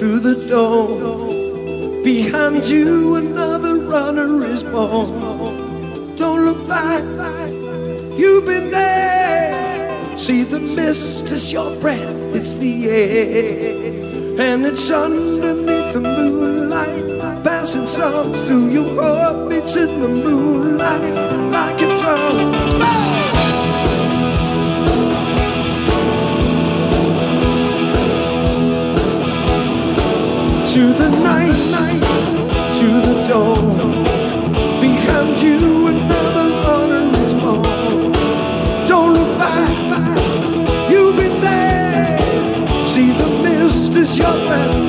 door. Behind you, another runner is born. Don't look back, you've been there. See the mist is your breath, it's the air. And it's underneath the moonlight, passing songs through your heartbeats in the moonlight, like a drum. To the night, to the dawn. Behind you, another is born. Don't look back, you've there. See the mist is your breath,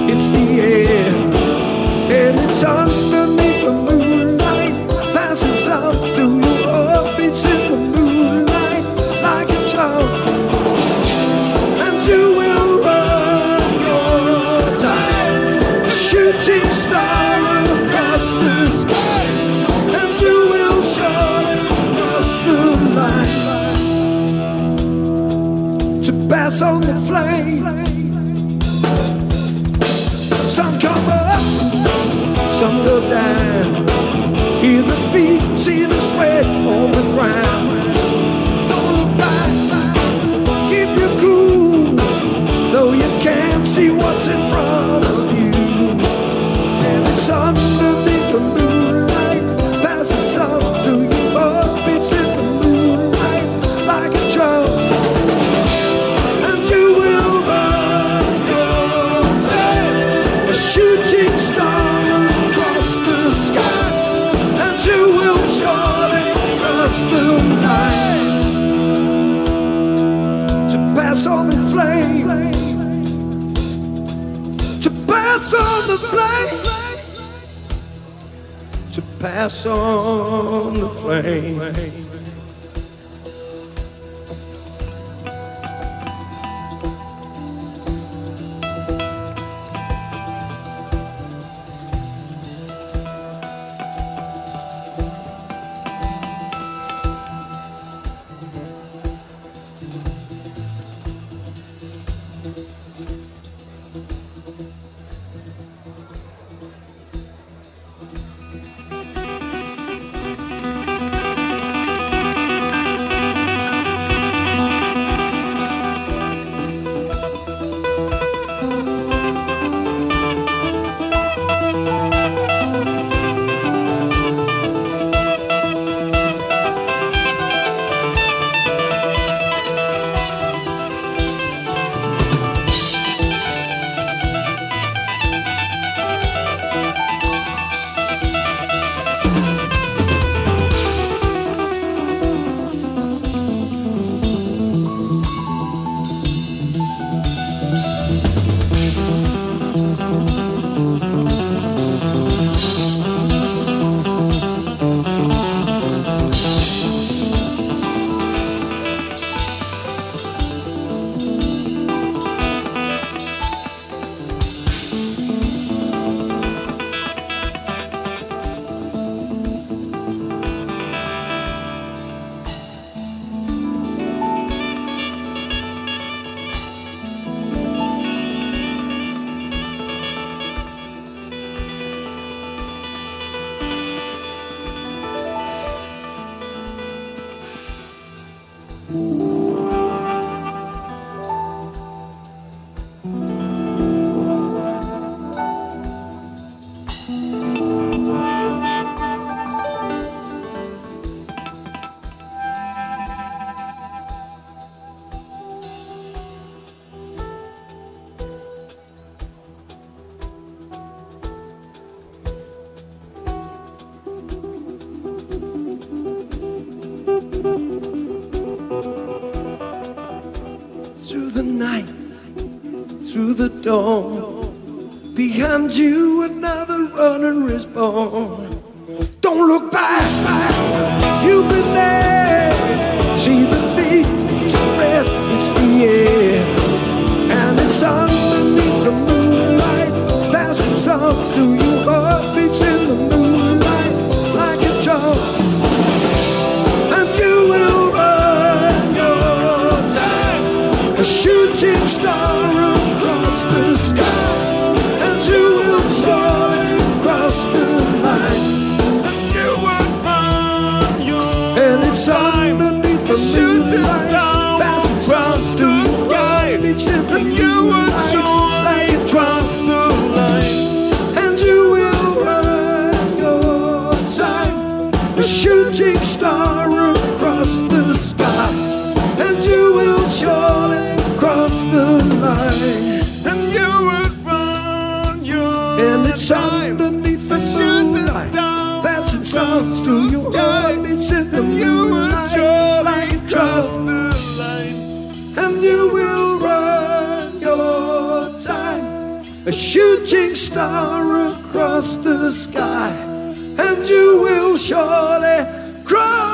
to pass on the flame. Some come up, some go down. Hear the feet, see the sweat on the ground. On the flame, to pass on the flame. Through dawn. Behind you, another runner is born. Cross. And you would run your And it's time. underneath the shooting moonlight, passing songs to the your sky. It's in the you moonlight, surely like cross trouble. the line. and you will run your time. A shooting star across the sky, and you will surely cry.